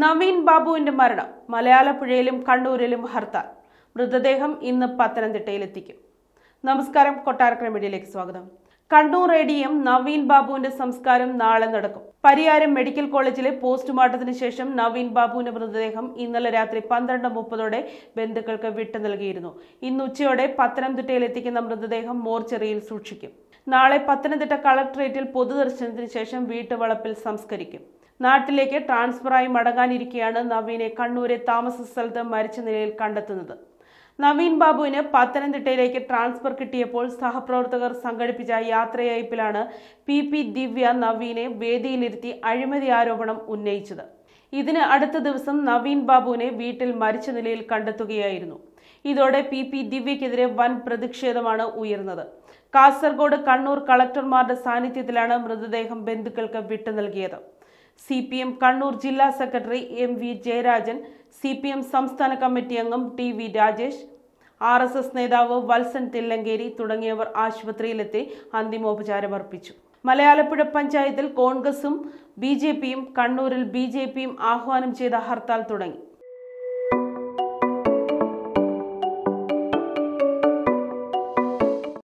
നവീൻ ബാബുവിന്റെ മരണം മലയാളപ്പുഴയിലും കണ്ണൂരിലും ഹർത്താൽ. മൃതദേഹം ഇന്ന് പത്തനംതിട്ടയിലെത്തിക്കും. നമസ്കാരം കൊട്ടാരക്കര മീഡിയയിലേക്ക് സ്വാഗതം. Kannur A D M Naveen ബാബുവിന്റെ സംസ്കാരം നാളെ നടക്കും. പരിയാരം മെഡിക്കൽ കോളേജിലെ പോസ്റ്റ്മോർട്ടത്തിന് ശേഷം നവീൻ ബാബുവിന്റെ മൃതദേഹം ഇന്നലെ രാത്രി പന്ത്രണ്ട് മുപ്പതോടെ ബന്ധുക്കൾക്ക് വിട്ടു നൽകിയിരുന്നു. ഇന്ന് ഉച്ചയോടെ പത്തനംതിട്ടയിൽ എത്തിക്കുന്ന മൃതദേഹം മോർച്ചറിയിൽ സൂക്ഷിക്കും. നാളെ പത്തനംതിട്ട കളക്ടറേറ്റിൽ പൊതുദർശനത്തിന് ശേഷം വീട്ടുവളപ്പിൽ സംസ്കരിക്കും. നാട്ടിലേക്ക് ട്രാൻസ്ഫറായി മടങ്ങാനിരിക്കെയാണ് നവീനെ കണ്ണൂരെ താമസ സ്ഥലത്ത് മരിച്ച നിലയിൽ കണ്ടെത്തുന്നത്. നവീൻ ബാബുവിന് പത്തനംതിട്ടയിലേക്ക് ട്രാൻസ്ഫർ കിട്ടിയപ്പോൾ സഹപ്രവർത്തകർ സംഘടിപ്പിച്ച യാത്രയയപ്പിലാണ് പി പി ദിവ്യ നവീനെ വേദിയിലിരുത്തി അഴിമതി ആരോപണം ഉന്നയിച്ചത്. ഇതിന് അടുത്ത ദിവസം നവീൻ ബാബുവിനെ വീട്ടിൽ മരിച്ച നിലയിൽ കണ്ടെത്തുകയായിരുന്നു. ഇതോടെ പി പി ദിവ്യക്കെതിരെ വൻ പ്രതിഷേധമാണ് ഉയർന്നത്. കാസർഗോഡ് കണ്ണൂർ കളക്ടർമാരുടെ സാന്നിധ്യത്തിലാണ് മൃതദേഹം ബന്ധുക്കൾക്ക് വിട്ടു നൽകിയത്. സി പി എം കണ്ണൂർ ജില്ലാ secretary M V Jayarajan C P M സംസ്ഥാന കമ്മിറ്റി അംഗം T V Rajesh R S S നേതാവ് വത്സൻ തില്ലങ്കേരി തുടങ്ങിയവർ ആശുപത്രിയിലെത്തി അന്തിമോപചാരമർപ്പിച്ചു. മലയാളപ്പുഴ പഞ്ചായത്തിൽ കോൺഗ്രസും ബി ജെ പിയും കണ്ണൂരിൽ ബി ജെ പിയും ആഹ്വാനം ചെയ്ത ഹർത്താൽ തുടങ്ങി.